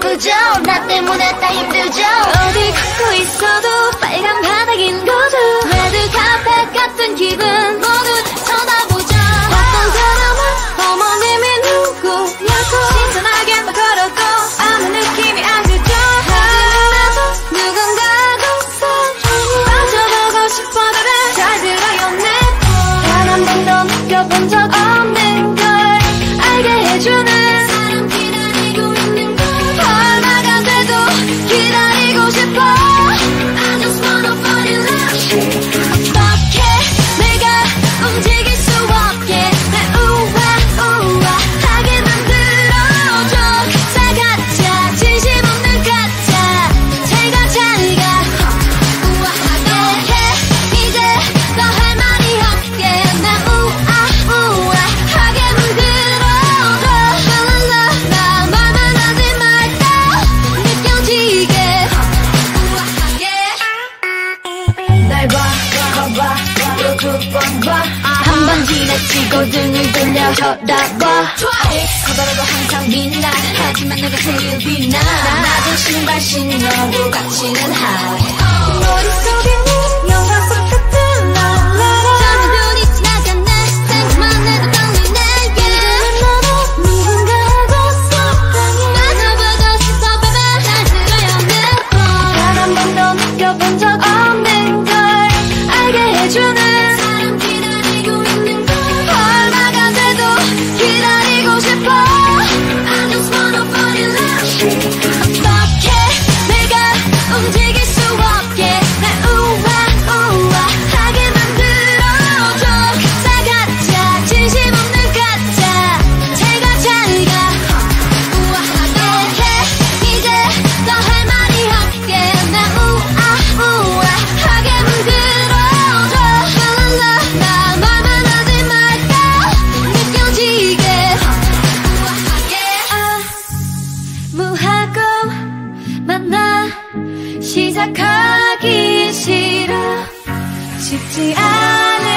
예쁘죠 나 때문에 다 힘들죠. 어디 걷고 있어도 빨간 바닥인 거죠. 레드 카펫 같은 기분 모두 쳐다보자 어떤 사람은 어머님이 누구냐고 신선하게만 걸어도 아무 느낌이 안 들죠. 하지만 나도 누군가도 사랑이 빠져보고 싶어도 잘 들어요 내단한 번도 느껴본 적 지나치고 등을 돌려 쳐다봐 커버라도 항상 빛나. 하지만 내가 제일 빛나. 낮은 신발 신어도 가치는 high. 머릿속에 영화 속 같은 랄라라 저는 눈이 지나갔네. 생 시작하기 싫어. 쉽지 않아요